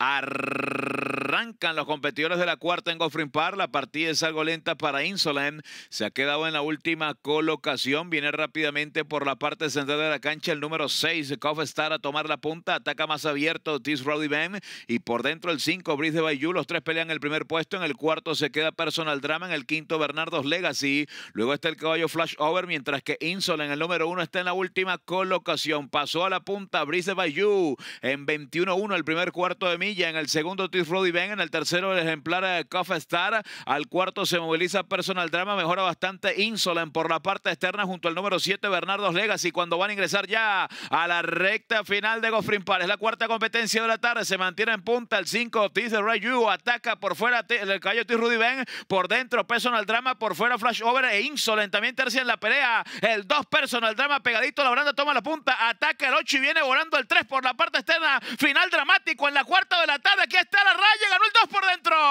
Arr Arrancan los competidores de la cuarta en Goffrin Park. La partida es algo lenta para Insolent. Se ha quedado en la última colocación. Viene rápidamente por la parte central de la cancha el número 6, Coff Star a tomar la punta. Ataca más abierto Tis Roddy Ben. Y por dentro el 5, Brice de Bayou. Los tres pelean el primer puesto. En el cuarto se queda Personal Drama. En el quinto, Bernardo's Legacy. Luego está el caballo Flash Over. Mientras que Insolent, el número 1, está en la última colocación. Pasó a la punta Brice de Bayou en 21-1 el primer cuarto de milla. En el segundo, Tis Roddy Ben. En el tercero, el ejemplar de Coff Star. Al cuarto se moviliza Personal Drama. Mejora bastante Insolent por la parte externa junto al número 7, Bernardo's Legacy. Cuando van a ingresar ya a la recta final de Goffrin Park. Es la cuarta competencia de la tarde. Se mantiene en punta el 5, Tis de Rayu. Ataca por fuera el Tis Rudy Ben. Por dentro, Personal Drama. Por fuera, Flash Over e Insolent. También tercia en la pelea. El 2, Personal Drama pegadito. La branda toma la punta. Ataca el 8 y viene volando el 3 por la parte externa. Final dramático en la cuarta de la tarde. Aquí está la raya. Ganó el 2 por dentro.